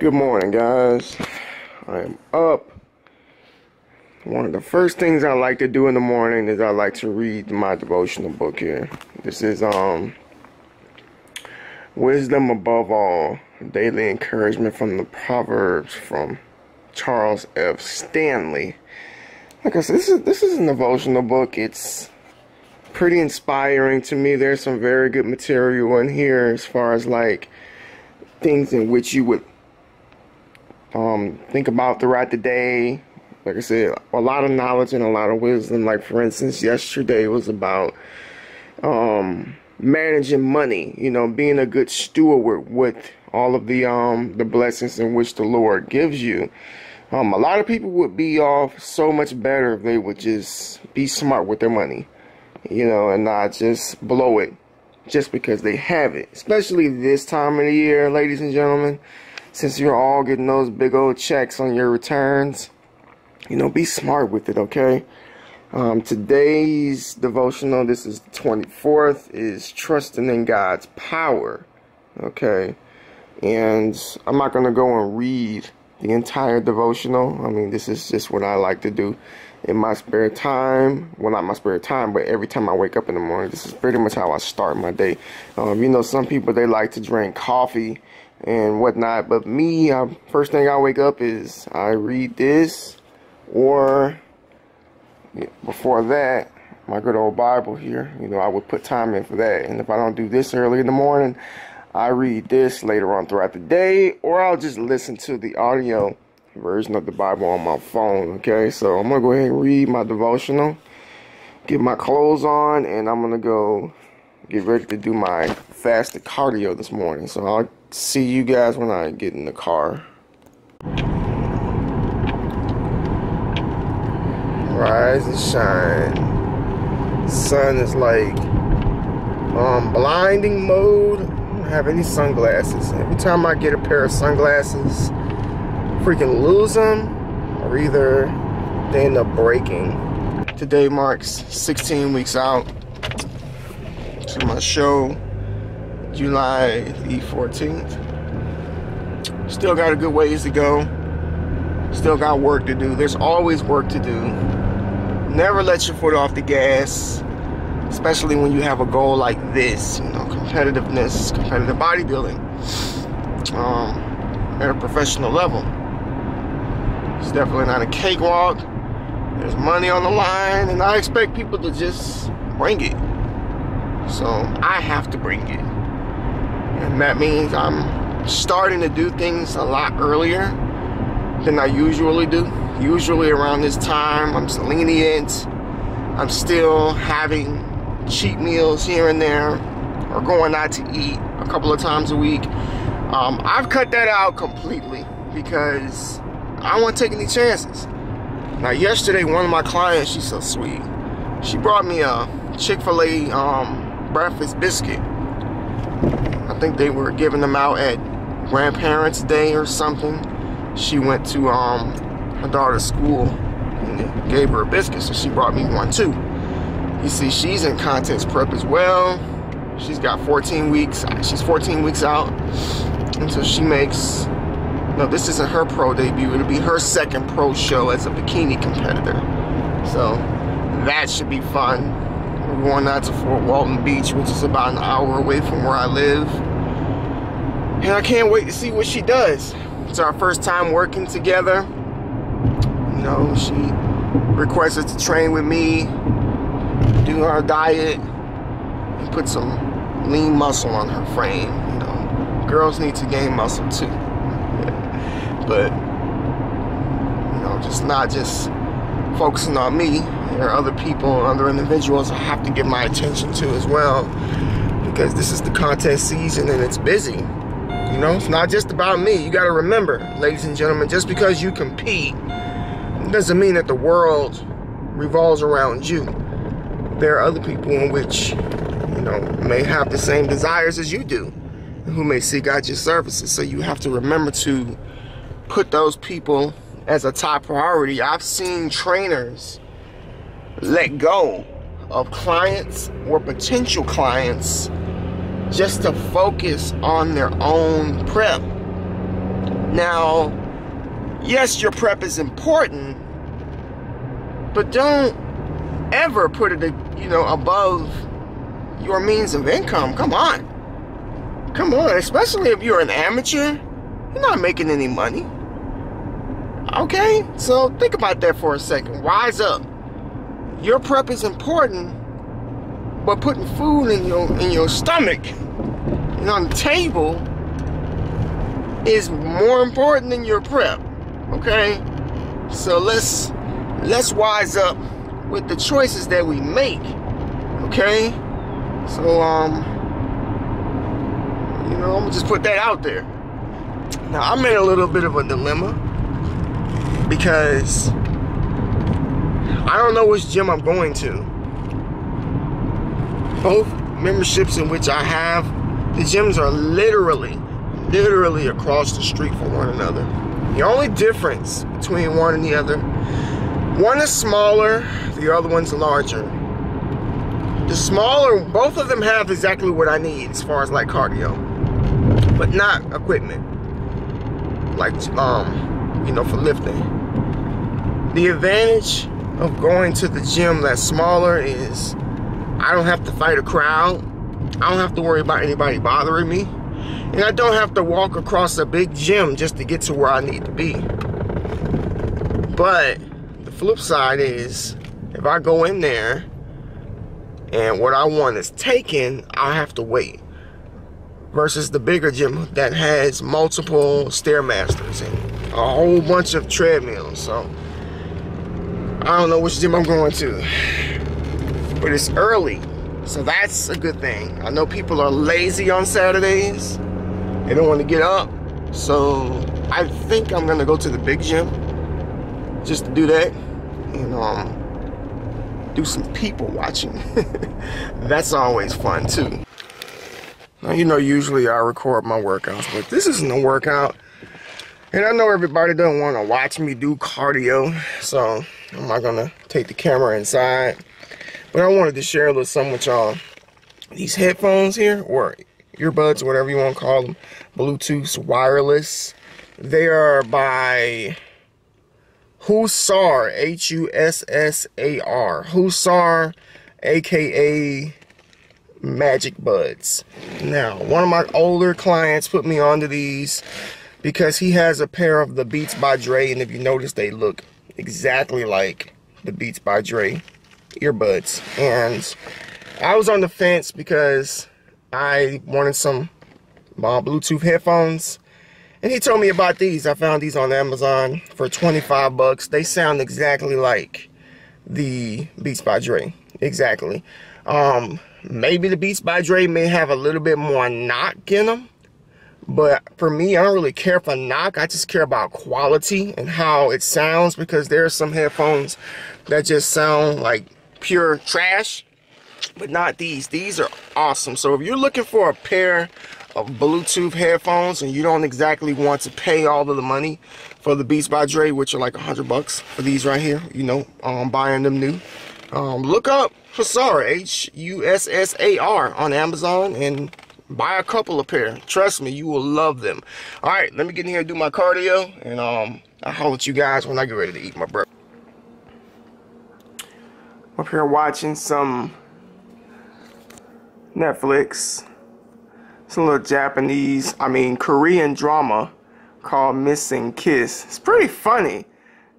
Good morning, guys. I am up. One of the first things I like to do in the morning is I like to read my devotional book here. This is um Wisdom Above All, Daily Encouragement from the Proverbs from Charles F. Stanley. Like I said, this is this is a devotional book. It's pretty inspiring to me. There's some very good material in here as far as like things in which you would um, think about throughout the day. Like I said, a lot of knowledge and a lot of wisdom. Like for instance, yesterday was about um, managing money. You know, being a good steward with all of the um, the blessings in which the Lord gives you. Um, a lot of people would be off so much better if they would just be smart with their money, you know, and not just blow it just because they have it. Especially this time of the year, ladies and gentlemen since you're all getting those big old checks on your returns, you know, be smart with it, okay? Um, today's devotional, this is the 24th, is trusting in God's power, okay? And I'm not going to go and read the entire devotional. I mean, this is just what I like to do in my spare time. Well, not my spare time, but every time I wake up in the morning, this is pretty much how I start my day. Um, you know, some people, they like to drink coffee and whatnot. But me, I, first thing I wake up is I read this, or before that, my good old Bible here. You know, I would put time in for that. And if I don't do this early in the morning, I read this later on throughout the day, or I'll just listen to the audio version of the Bible on my phone. Okay, so I'm gonna go ahead and read my devotional, get my clothes on, and I'm gonna go get ready to do my fasted cardio this morning. So I'll see you guys when I get in the car. Rise and shine. Sun is like um blinding mode. I don't have any sunglasses. Every time I get a pair of sunglasses, freaking lose them, or either they end up breaking. Today marks 16 weeks out to my show July the 14th. Still got a good ways to go. Still got work to do. There's always work to do. Never let your foot off the gas, especially when you have a goal like this, you know, competitiveness, competitive bodybuilding um, at a professional level. It's definitely not a cakewalk. There's money on the line, and I expect people to just bring it. So I have to bring it. And that means I'm starting to do things a lot earlier than I usually do. Usually around this time, I'm lenient. I'm still having cheat meals here and there or going out to eat a couple of times a week. Um, I've cut that out completely because I to take any chances. Now, yesterday, one of my clients, she's so sweet. She brought me a Chick-fil-A um, breakfast biscuit I think they were giving them out at Grandparents' Day or something. She went to um, her daughter's school and gave her a biscuit, so she brought me one too. You see, she's in contest prep as well. She's got 14 weeks. She's 14 weeks out until she makes. No, this isn't her pro debut. It'll be her second pro show as a bikini competitor. So that should be fun. Going out to Fort Walton Beach, which is about an hour away from where I live. And I can't wait to see what she does. It's our first time working together. You know, she requested to train with me, do her diet, and put some lean muscle on her frame. You know, girls need to gain muscle too. but, you know, just not just focusing on me there are other people, other individuals I have to give my attention to as well because this is the contest season and it's busy. You know, it's not just about me. You got to remember, ladies and gentlemen, just because you compete doesn't mean that the world revolves around you. There are other people in which, you know, may have the same desires as you do, who may seek out your services. So you have to remember to put those people as a top priority. I've seen trainers let go of clients or potential clients just to focus on their own prep. Now, yes, your prep is important, but don't ever put it, you know, above your means of income. Come on. Come on, especially if you're an amateur, you're not making any money. Okay? So think about that for a second. Wise up. Your prep is important, but putting food in your in your stomach and on the table is more important than your prep. Okay? So let's let's wise up with the choices that we make. Okay? So um you know, I'm gonna just put that out there. Now I'm in a little bit of a dilemma because I don't know which gym I'm going to. Both memberships in which I have, the gyms are literally, literally across the street from one another. The only difference between one and the other, one is smaller, the other one's larger. The smaller, both of them have exactly what I need as far as like cardio, but not equipment. Like, um, you know, for lifting. The advantage of going to the gym that's smaller is I don't have to fight a crowd. I don't have to worry about anybody bothering me. And I don't have to walk across a big gym just to get to where I need to be. But the flip side is if I go in there and what I want is taken, I have to wait. Versus the bigger gym that has multiple Stairmasters and a whole bunch of treadmills. So I don't know which gym I'm going to. But it's early. So that's a good thing. I know people are lazy on Saturdays. They don't want to get up. So I think I'm gonna go to the big gym just to do that. And um do some people watching. that's always fun too. Now you know usually I record my workouts, but this isn't a workout. And I know everybody doesn't want to watch me do cardio, so I'm not gonna take the camera inside. But I wanted to share a little something with y'all. These headphones here, or earbuds, whatever you want to call them, Bluetooth wireless. They are by Hussar, H-U-S-S-A-R. Hussar, aka Magic Buds. Now, one of my older clients put me onto these because he has a pair of the Beats by Dre, and if you notice, they look exactly like the Beats by Dre earbuds. And I was on the fence because I wanted some Bluetooth headphones. And he told me about these. I found these on Amazon for 25 bucks. They sound exactly like the Beats by Dre. Exactly. Um, maybe the Beats by Dre may have a little bit more knock in them. But for me, I don't really care for knock. I just care about quality and how it sounds because there are some headphones that just sound like pure trash, but not these. These are awesome. So if you're looking for a pair of Bluetooth headphones and you don't exactly want to pay all of the money for the Beats by Dre, which are like a hundred bucks for these right here, you know, um, buying them new. Um, look up Hussar, H-U-S-S-A-R on Amazon and buy a couple of pair. Trust me, you will love them. All right, let me get in here and do my cardio, and um, I'll holler at you guys when I get ready to eat my breakfast. Up here watching some Netflix. It's a little Japanese, I mean Korean drama called Missing Kiss. It's pretty funny.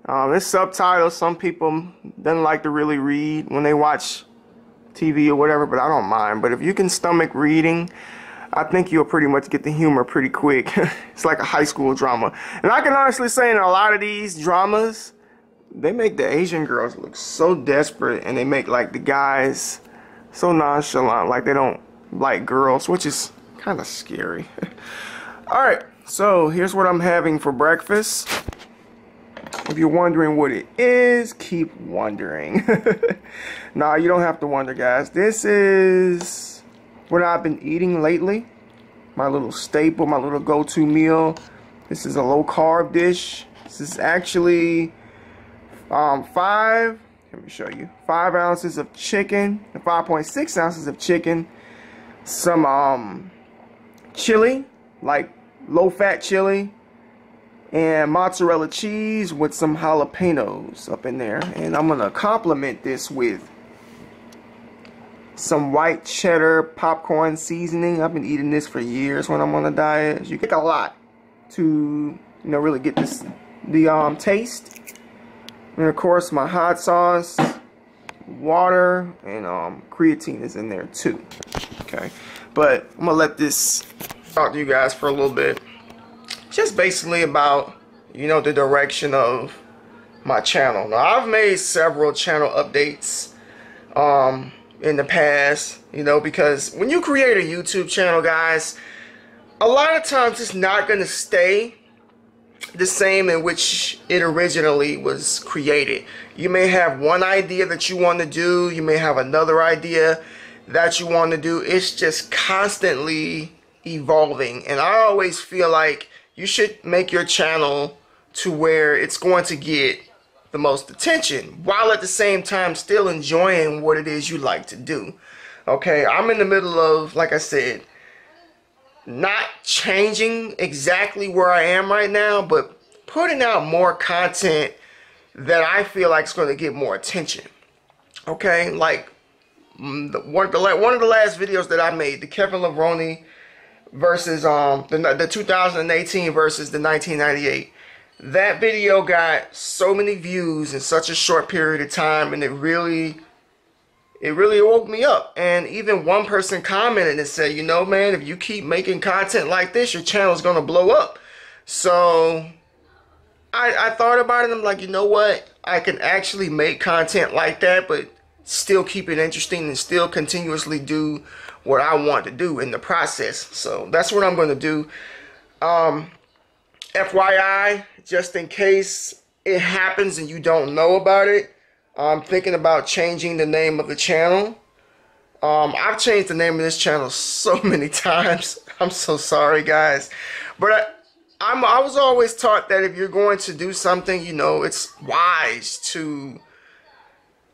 Um, it's subtitles. Some people don't like to really read when they watch TV or whatever, but I don't mind. But if you can stomach reading, I think you'll pretty much get the humor pretty quick. it's like a high school drama. And I can honestly say in a lot of these dramas, they make the Asian girls look so desperate and they make like the guys so nonchalant, like they don't like girls, which is kind of scary. Alright, so here's what I'm having for breakfast. If you're wondering what it is, keep wondering. nah, you don't have to wonder, guys. This is what I've been eating lately. My little staple, my little go-to meal. This is a low-carb dish. This is actually um, five, let me show you, five ounces of chicken, 5.6 ounces of chicken, some um, chili, like low-fat chili, and mozzarella cheese with some jalapenos up in there. And I'm gonna complement this with some white cheddar popcorn seasoning. I've been eating this for years when I'm on a diet. You get a lot to, you know, really get this, the um, taste. And of course my hot sauce, water, and um, creatine is in there too. Okay, but I'm gonna let this talk to you guys for a little bit. Just basically about, you know, the direction of my channel. Now I've made several channel updates. Um, in the past, you know, because when you create a YouTube channel, guys, a lot of times it's not going to stay the same in which it originally was created. You may have one idea that you want to do, you may have another idea that you want to do. It's just constantly evolving. And I always feel like you should make your channel to where it's going to get the most attention while at the same time still enjoying what it is you like to do. Okay, I'm in the middle of, like I said, not changing exactly where I am right now, but putting out more content that I feel like is going to get more attention. Okay, like mm, one, the, one of the last videos that I made, the Kevin Levrone versus um the, the 2018 versus the 1998 that video got so many views in such a short period of time and it really it really woke me up. And even one person commented and said you know man if you keep making content like this your channel is gonna blow up. So I, I thought about it I'm like you know what? I can actually make content like that but still keep it interesting and still continuously do what I want to do in the process. So that's what I'm gonna do. Um FYI, just in case it happens and you don't know about it, I'm thinking about changing the name of the channel. Um, I've changed the name of this channel so many times. I'm so sorry, guys. But I, I'm, I was always taught that if you're going to do something, you know, it's wise to,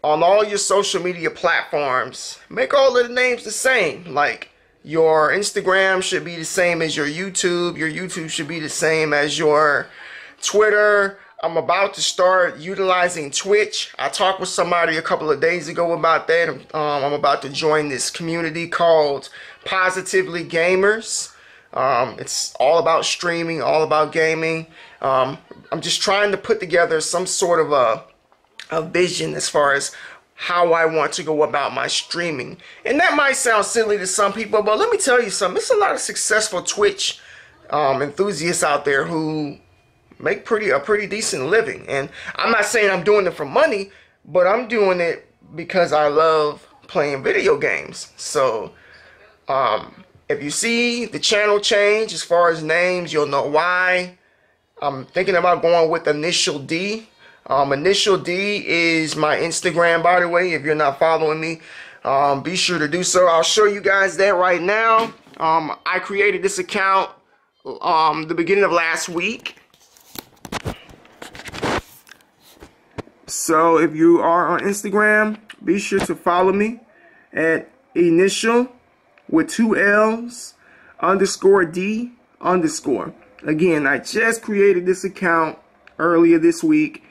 on all your social media platforms, make all of the names the same. Like, your Instagram should be the same as your YouTube. Your YouTube should be the same as your Twitter. I'm about to start utilizing Twitch. I talked with somebody a couple of days ago about that. Um, I'm about to join this community called Positively Gamers. Um, it's all about streaming, all about gaming. Um, I'm just trying to put together some sort of a, a vision as far as how I want to go about my streaming. And that might sound silly to some people, but let me tell you something. There's a lot of successful Twitch um, enthusiasts out there who make pretty a pretty decent living. And I'm not saying I'm doing it for money, but I'm doing it because I love playing video games. So um, if you see the channel change as far as names, you'll know why. I'm thinking about going with Initial D um, Initial D is my Instagram, by the way, if you're not following me. Um, be sure to do so. I'll show you guys that right now. Um, I created this account um, the beginning of last week. So if you are on Instagram, be sure to follow me at initial with two L's underscore D underscore. Again, I just created this account earlier this week.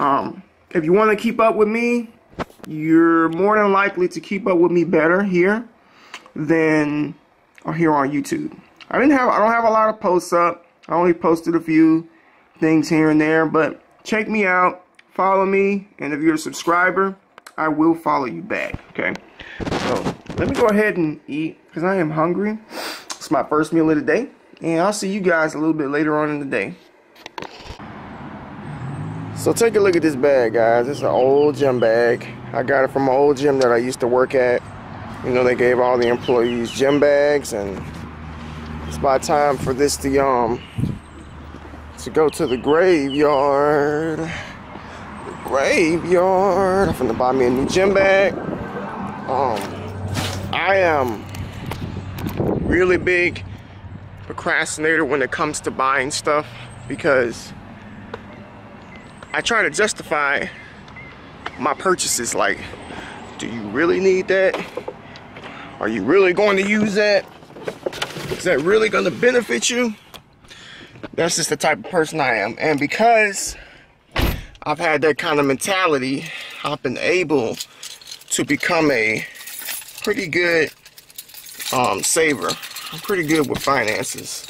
Um, if you want to keep up with me, you're more than likely to keep up with me better here than or here on YouTube. I didn't have I don't have a lot of posts up. I only posted a few things here and there, but check me out, follow me, and if you're a subscriber, I will follow you back. Okay. So let me go ahead and eat because I am hungry. It's my first meal of the day, and I'll see you guys a little bit later on in the day. So take a look at this bag, guys. It's an old gym bag. I got it from an old gym that I used to work at. You know, they gave all the employees gym bags, and it's about time for this to um to go to the graveyard. The graveyard. I'm gonna buy me a new gym bag. Um, I am really big procrastinator when it comes to buying stuff because I try to justify my purchases like, do you really need that? Are you really going to use that? Is that really going to benefit you? That's just the type of person I am. And because I've had that kind of mentality, I've been able to become a pretty good um, saver. I'm pretty good with finances.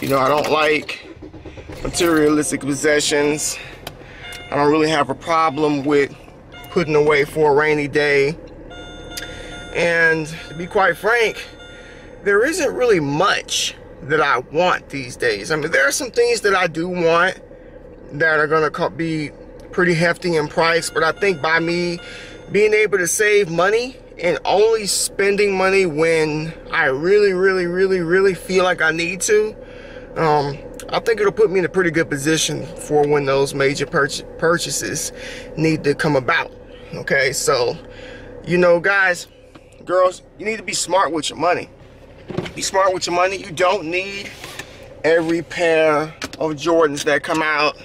You know, I don't like materialistic possessions. I don't really have a problem with putting away for a rainy day. And to be quite frank, there isn't really much that I want these days. I mean, there are some things that I do want that are going to be pretty hefty in price, but I think by me being able to save money and only spending money when I really, really, really, really feel like I need to, um, I think it'll put me in a pretty good position for when those major pur purchases need to come about. Okay, so, you know, guys, girls, you need to be smart with your money. Be smart with your money. You don't need every pair of Jordans that come out.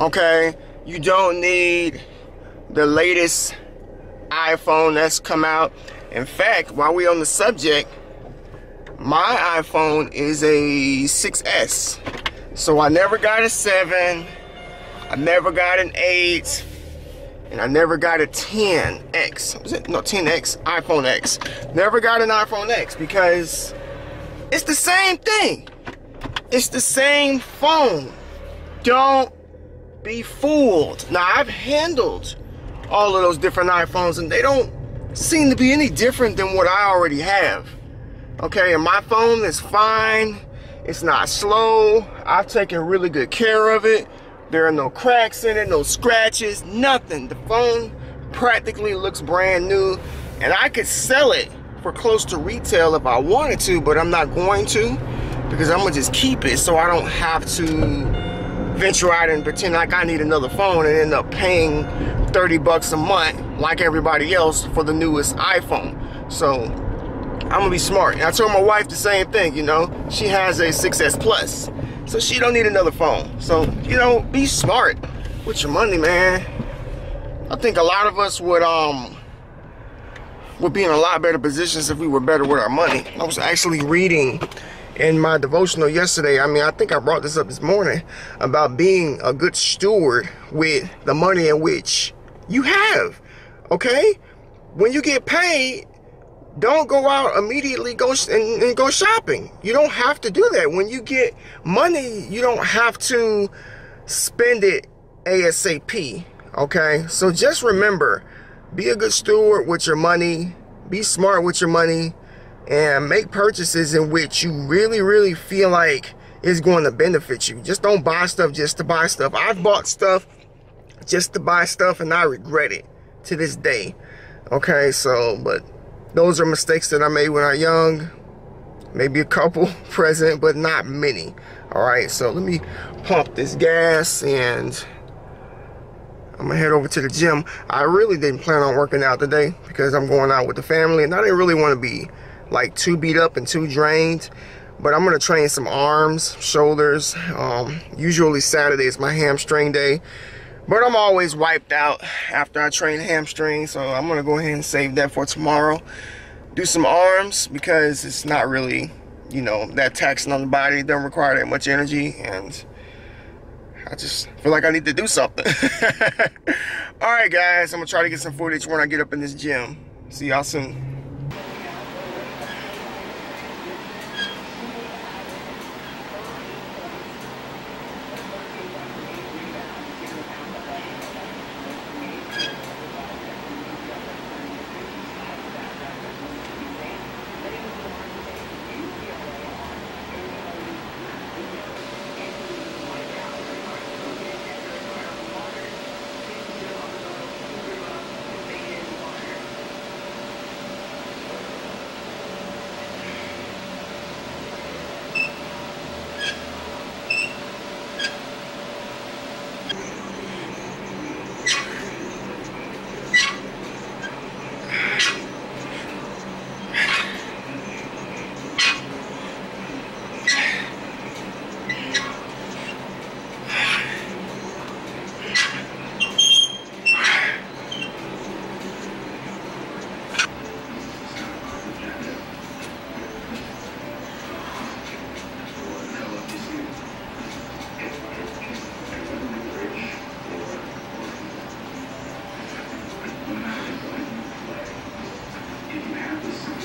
Okay, you don't need the latest iPhone that's come out. In fact, while we're on the subject, my iPhone is a 6S. So I never got a 7, I never got an 8, and I never got a 10X. Was it? No, 10X, iPhone X. Never got an iPhone X because it's the same thing. It's the same phone. Don't be fooled. Now, I've handled all of those different iPhones and they don't seem to be any different than what I already have. Okay, and my phone is fine. It's not slow. I've taken really good care of it. There are no cracks in it, no scratches, nothing. The phone practically looks brand new and I could sell it for close to retail if I wanted to, but I'm not going to because I'm gonna just keep it so I don't have to venture out and pretend like I need another phone and end up paying 30 bucks a month like everybody else for the newest iPhone. So I'm gonna be smart. And I told my wife the same thing, you know. She has a 6S Plus. So she don't need another phone. So, you know, be smart with your money, man. I think a lot of us would um would be in a lot better positions if we were better with our money. I was actually reading in my devotional yesterday, I mean, I think I brought this up this morning about being a good steward with the money in which you have. Okay? When you get paid, don't go out immediately go and, and go shopping. You don't have to do that. When you get money, you don't have to spend it ASAP. Okay? So just remember, be a good steward with your money. Be smart with your money and make purchases in which you really, really feel like is going to benefit you. Just don't buy stuff just to buy stuff. I've bought stuff just to buy stuff and I regret it to this day. Okay, so, but those are mistakes that I made when I was young. Maybe a couple present, but not many. All right, so let me pump this gas and I'm gonna head over to the gym. I really didn't plan on working out today because I'm going out with the family and I didn't really want to be like too beat up and too drained but I'm gonna train some arms shoulders um, usually Saturday is my hamstring day but I'm always wiped out after I train hamstring so I'm gonna go ahead and save that for tomorrow. Do some arms because it's not really you know that taxing on the body it doesn't require that much energy and I just feel like I need to do something. All right guys I'm gonna try to get some footage when I get up in this gym. See y'all soon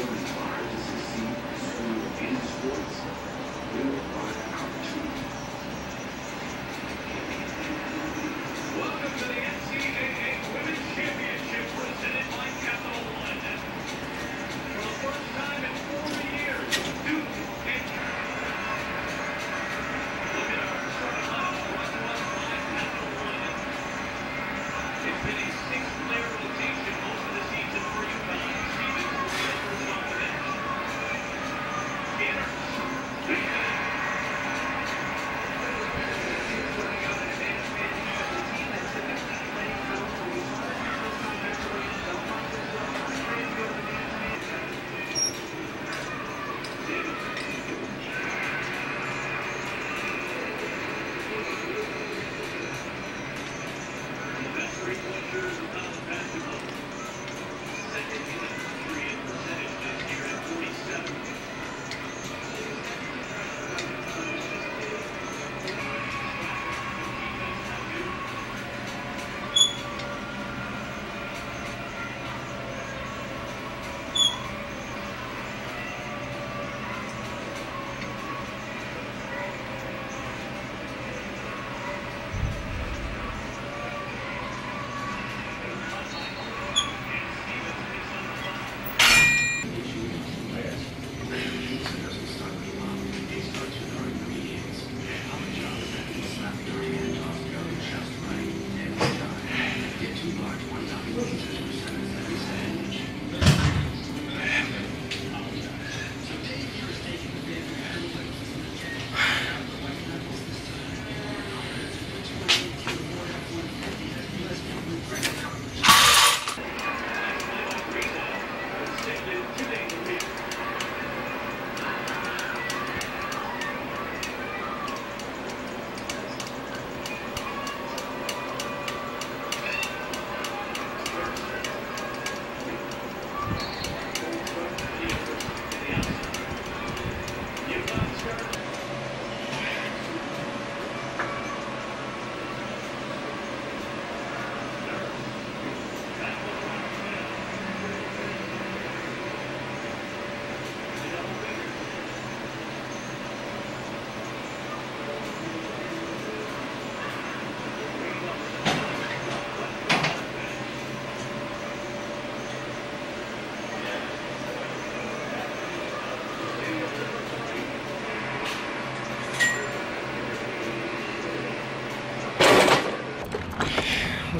want to to succeed in sports,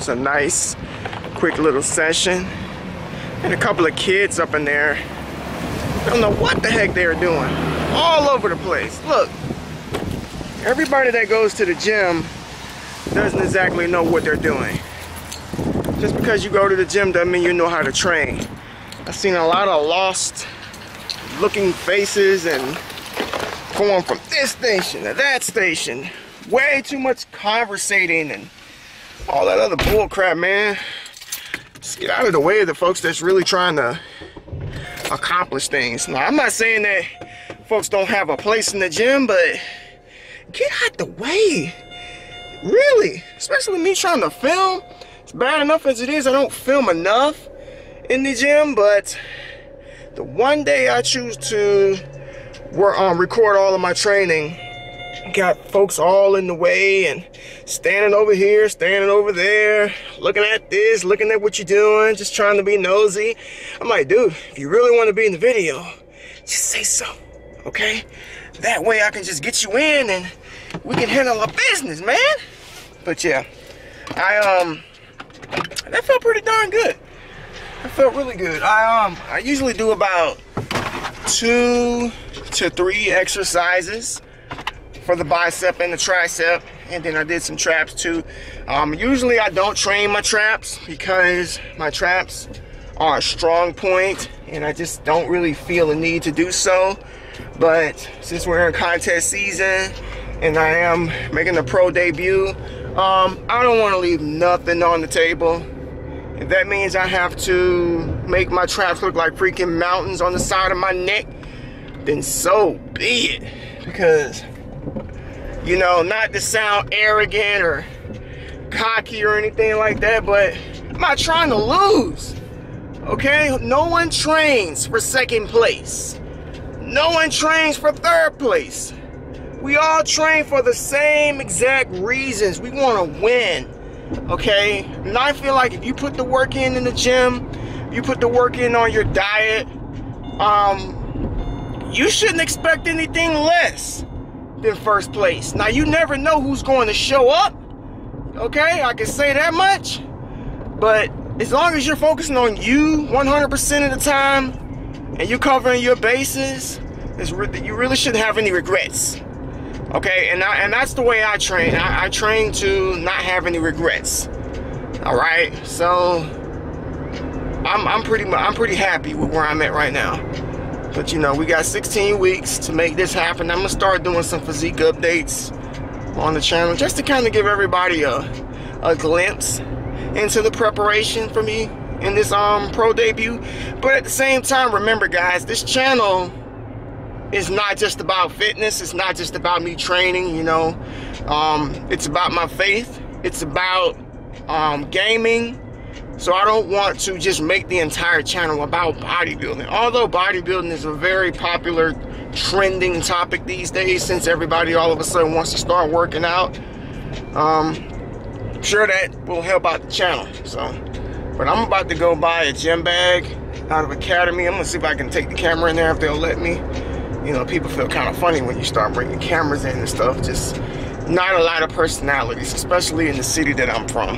A nice, quick little session. And a couple of kids up in there. I don't know what the heck they're doing. All over the place. Look, everybody that goes to the gym doesn't exactly know what they're doing. Just because you go to the gym doesn't mean you know how to train. I've seen a lot of lost looking faces and going from this station to that station. Way too much conversating and all that other bull crap, man. Just get out of the way of the folks that's really trying to accomplish things. Now, I'm not saying that folks don't have a place in the gym, but get out the way. Really, especially me trying to film. It's bad enough as it is, I don't film enough in the gym, but the one day I choose to um, record all of my training, got folks all in the way and standing over here, standing over there, looking at this, looking at what you're doing, just trying to be nosy. I'm like, dude, if you really want to be in the video, just say so, okay? That way I can just get you in and we can handle our business, man. But yeah, I, um, that felt pretty darn good. That felt really good. I um I usually do about two to three exercises for the bicep and the tricep and then I did some traps too. Um, usually I don't train my traps because my traps are a strong point and I just don't really feel a need to do so. But since we're in contest season and I am making a pro debut, um, I don't want to leave nothing on the table. If that means I have to make my traps look like freaking mountains on the side of my neck, then so be it. Because, you know, not to sound arrogant or cocky or anything like that, but I'm not trying to lose. Okay? No one trains for second place. No one trains for third place. We all train for the same exact reasons. We want to win. Okay? And I feel like if you put the work in in the gym, you put the work in on your diet, um, you shouldn't expect anything less than first place. Now, you never know who's going to show up. Okay? I can say that much. But as long as you're focusing on you 100% of the time and you're covering your bases, you really shouldn't have any regrets. Okay, and I, and that's the way I train. I, I train to not have any regrets. All right, so I'm I'm pretty I'm pretty happy with where I'm at right now. But you know, we got 16 weeks to make this happen. I'm gonna start doing some physique updates on the channel just to kind of give everybody a a glimpse into the preparation for me in this um pro debut. But at the same time, remember guys, this channel it's not just about fitness. It's not just about me training, you know. Um, it's about my faith. It's about um, gaming. So I don't want to just make the entire channel about bodybuilding. Although bodybuilding is a very popular trending topic these days since everybody all of a sudden wants to start working out. Um, I'm sure that will help out the channel. So, but I'm about to go buy a gym bag out of Academy. I'm gonna see if I can take the camera in there if they'll let me you know, people feel kind of funny when you start bringing cameras in and stuff. Just not a lot of personalities, especially in the city that I'm from.